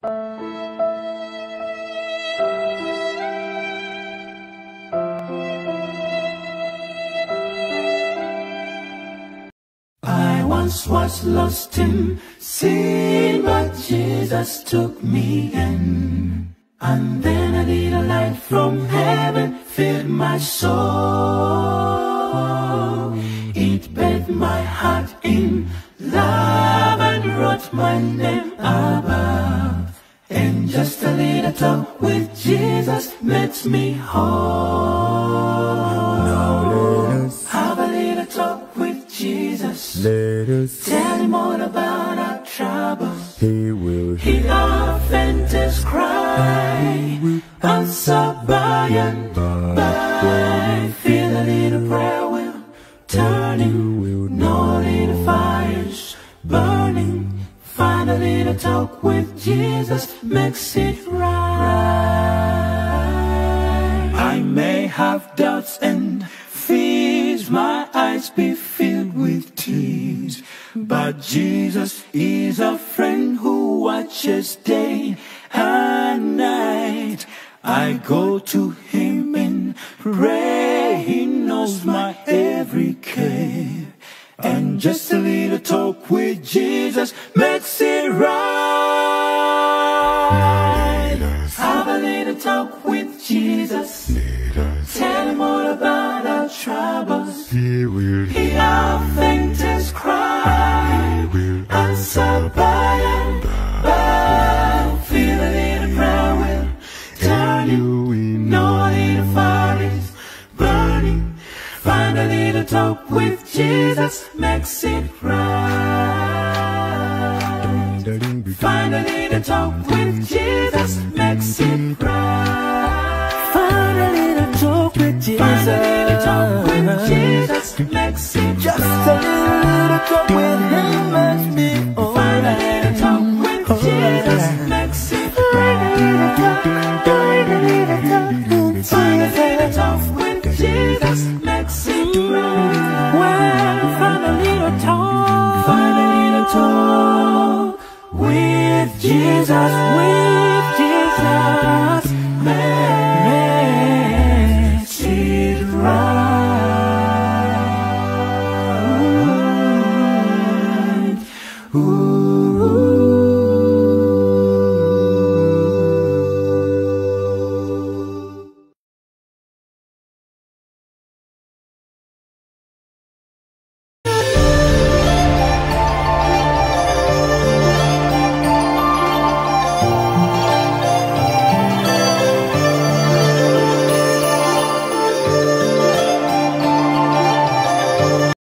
I once was lost in sin, but Jesus took me in. And then a little light from heaven filled my soul. It bathed my heart in love and wrote my name above. And just a little talk with Jesus makes me whole. Now let us, Have a little talk with Jesus. let us, Tell him all about our troubles. He will He our faintest cry. Answer by and by. Feel a little prayer will turning. No little fires burning. Find a little talk with Jesus makes it I may have doubts and fears. My eyes be filled with tears. But Jesus is a friend who watches day and night. I go to him in prayer. He knows my every care. And just a little talk with Jesus makes it right. Talk with Jesus. let us, Tell him all about our troubles. He will Hear our faintest cry. He will Answer by and by. Feel a little prayer will turn you. in No little fire is burning. Find a little talk with Jesus makes it right. Find a little talk with Jesus makes it right. Just a little talk with Him makes me Find a little talk with oh, Jesus makes it right. Find a little talk with Jesus right. Well, find a little talk. Find a little talk with Jesus. With